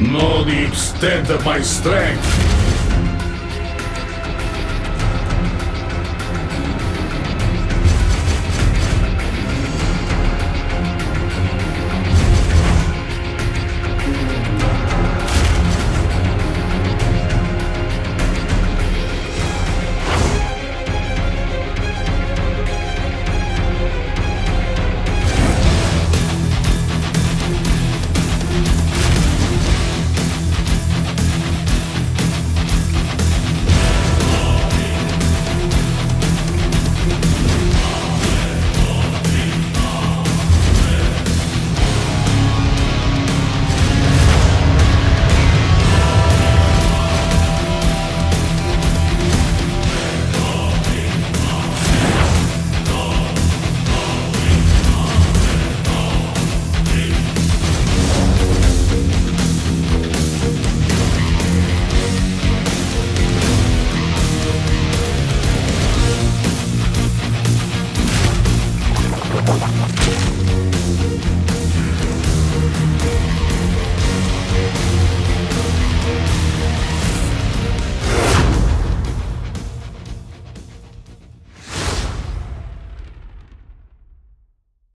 Know the extent of my strength.